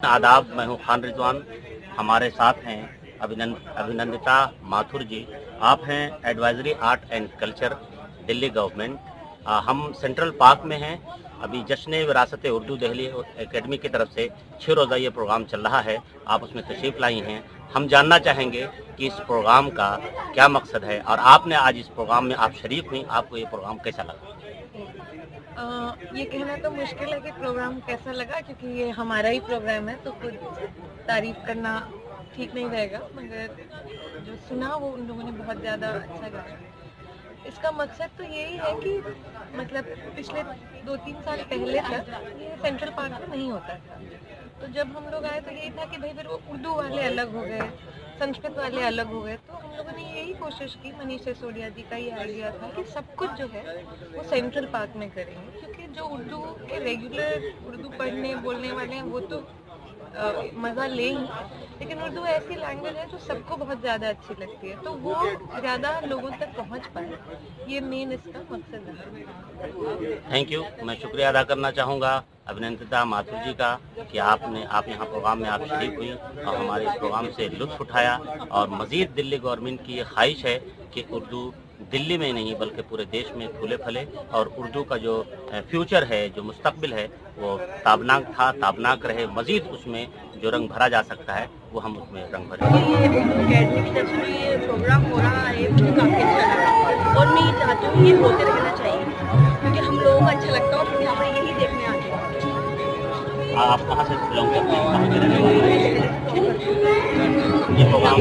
आदाब, मैं हूँ खान रिजवान। हमारे साथ हैं अभिनंद, अभिनंदिता माथुर जी। आप हैं advisory art and culture Delhi government. हम सेंट्रल पार्क में हैं। अभी जश्न विरासत उर्दू दिल्ली एकेडमी की तरफ़ से छः रोज़ा ये प्रोग्राम चल रहा है। आप उसमें तशरीफ़ लाई हैं। हम जानना चाहेंगे कि इस प्रोग्राम का क्या मकसद है और आपने आज इस प्रोग्राम में आप शरीक हुई। आपको ये प्रोग्राम कैसा लगा? ये कहना तो मुश्किल है कि प्रोग्राम कैसा लगा, क्योंकि ये हमारा ही प्रोग्राम है तो खुद तारीफ़ करना ठीक नहीं रहेगा, मगर जो सुना वो उन लोगों ने बहुत ज़्यादा अच्छा गाया। इसका मकसद तो यही है कि मतलब पिछले दो तीन साल पहले तक ये सेंट्रल पार्क में नहीं होता था। तो जब हम लोग आए तो यही था कि भाई फिर वो उर्दू वाले अलग हो गए संस्कृत वाले अलग हो गए तो हम लोगों ने यही कोशिश की, मनीष सिसोदिया जी का ये आइडिया था कि सब कुछ जो है, वो सेंट्रल पार्क में करेंगे। क्योंकि जो उर्दू के रेगुलर उर्दू पढ़ने, बोलने वाले हैं, वो तो मज़ा ले ही लेकिन उर्दू ऐसी लैंग्वेज है जो सबको बहुत ज़्यादा अच्छी लगती है। तो वो ज़्यादा लोगों तक पहुँच पाए। ये मेन इसका मकसद है। थैंक यू मैं शुक्रिया अदा करना चाहूँगा। अभिनंदिता माथुर जी का कि आपने, आप यहाँ प्रोग्राम में आप शरीक हुई और हमारे इस प्रोग्राम से लुत्फ उठाया और मज़ीद दिल्ली गवर्नमेंट की ये ख्वाहिश है कि उर्दू दिल्ली में नहीं, बल्कि पूरे देश में फूले फले और उर्दू का जो फ्यूचर है, जो मुस्तबिल है, वो ताबनाक था, ताबनाक रहे। मज़ीद उसमें जो रंग भरा जा सकता है, वो हम उसमें रंग भरें। प्रोग्राम हो रहा है और मैं चाहती हूँ ये होते रहना चाहिए, क्योंकि हम लोगों को अच्छा लगता है आप कहाँ से बिलोंग करते हैं? कहाँ के रहने वाले ये प्रोग्राम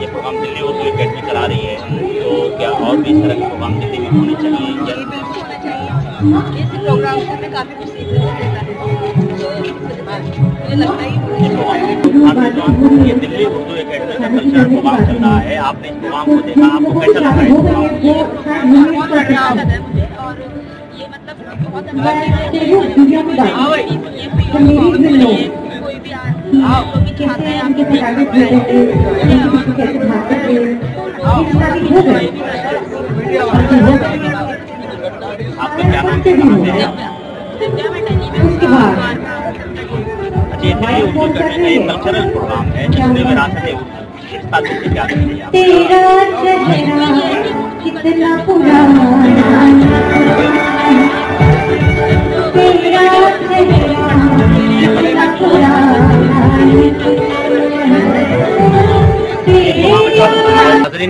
ये प्रोग्राम दिल्ली उर्दू अकेडमी करा रही है। तो क्या और भी इस तरह के प्रोग्राम दिल्ली में होने चाहिए ये? बिल्कुल होना चाहिए। इस प्रोग्राम से हमें काफ़ी कुछ सीखने को मिलता है। तो मुझे लगता है ये दिल्ली उर्दू अकेडमी का कल्चरल प्रोग्राम चल रहा है आपने इस प्रोग्राम को देखा आपको कैसा लगा? बहुत अच्छा है मुझे। और ये मतलब बहुत अच्छा है आपके आपका क्या नाम है हैं। अच्छा कल्चरल प्रोग्राम है? जिसमें विरासत क्या आप तेरा चेहरा कितना पुराना तेरा चेहरा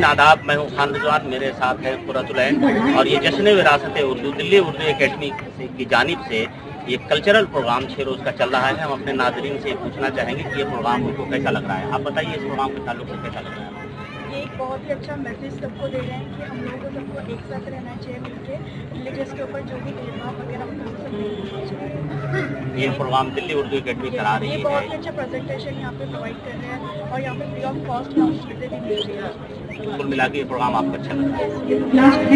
आदाब, मैं हूँ खान रिजवान मेरे साथ है कुरतुलैन और ये जश्न विरासत उर्दू, दिल्ली उर्दू एकेडमी की जानिब से ये कल्चरल प्रोग्राम छः रोज़ का चल रहा है। हम अपने नाजरीन से पूछना चाहेंगे कि ये प्रोग्राम उनको कैसा लग रहा है। आप बताइए इस प्रोग्राम के ताल्लुक से कैसा लग रहा है? ये एक बहुत ही अच्छा मैसेज सबको दे रहे हैं कि हम लोगों को सबको एक साथ रहना चाहिए मिलके रिलीजियस के ऊपर जो भी भेदभाव वगैरह होता है वो सब नहीं होना चाहिए ये प्रोग्राम दिल्ली उर्दू एकेडमी करा ये रही बहुत ही। है अच्छा प्रेजेंटेशन यहाँ पे प्रोवाइड कर रहे हैं और यहाँ पे फ्री ऑफ़ कॉस्ट चीज़ें भी मिल रही है। कुल मिला के ये प्रोग्राम आपको अच्छा लग। रहा है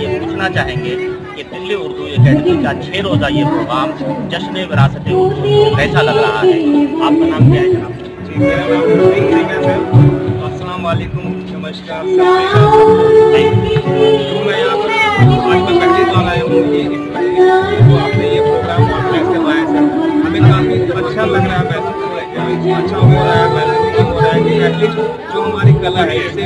ये पूछना चाहेंगे कि दिल्ली उर्दू अकेडमी का छः रोज़ा ये प्रोग्राम जश्न विरासत उर्दू कैसा लग रहा है। आपका नाम क्या है? जनाब जी मेरा नाम वालेकुम नमस्कार जो मैं यहाँ पर आज मैं पहली हूँ ये जो आपने ये प्रोग्राम ऑर्गेनाइज करवाया है हमें काफ़ी अच्छा लग रहा है महसूस अच्छा हो रहा है महसूस हो रहा है कि जो हमारी कला है, इसे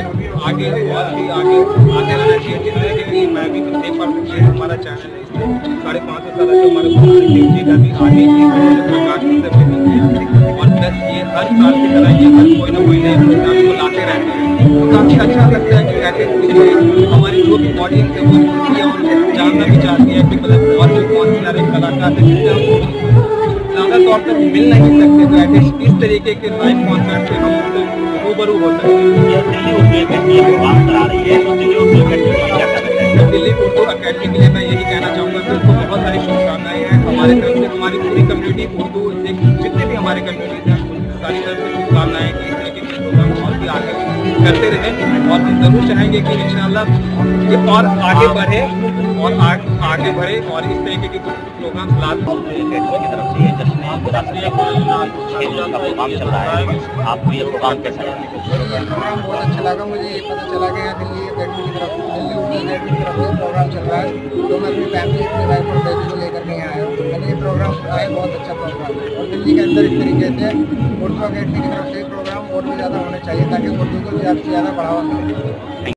आगे और भी आगे आगे रहना चाहिए। जिससे कि मैं भी कुछ देख पाऊँ ये हमारा चैनल है, साढ़े पाँच सौ साल हमारे का भी आगे की की प्लस ये हर साल की तरह ये हर कोई ना कोई नए प्रोग्राम को लाते रहते हैं। तो काफ़ी अच्छा लगता है कि ऐसे हमारी जो भी ऑडियंस है वो है और जानना भी चाहती है। कि मतलब और भी कौन से सारे कलाकार हैं जिनसे हम ज़्यादा तौर पर मिल नहीं सकते। तो एटलीस्ट इस तरीके के लाइव कॉन्सर्ट से हम रूबरू हो सकते हैं। दिल्ली उर्दू ये है। तो के तो अकेडमी के लिए मैं यही कहना चाहूँगा कि उनको बहुत सारी शुभकामनाएँ हैं। हमारे तरफ़ से हमारी पूरी कम्युनिटी उर्दू से उनकी सारी तरफ़ से शुभकामनाएँ कि इस तरीके के प्रोग्राम और भी आगे करते रहें और हम ज़रूर चाहेंगे कि इन ये और आगे बढ़े और आगे आगे बढ़े और इस तरीके के कुछ प्रोग्राम एकेडमी की तरफ़ से ये का प्रोग्राम चल रहा है। आपको ये प्रोग्राम कैसा बहुत अच्छा लगा मुझे ये पता चला कि दिल्ली की तरफ़ दिल्ली की तरफ़ प्रोग्राम चल रहा है। तो मैं अपनी फैमिली अपनी वाइफ और दिल्ली के अंदर इस तरीके से उर्दू अकेडमी की तरफ़ से प्रोग्राम और भी ज़्यादा होने चाहिए ताकि उर्दू को ज़्यादा से ज़्यादा बढ़ावा मिले।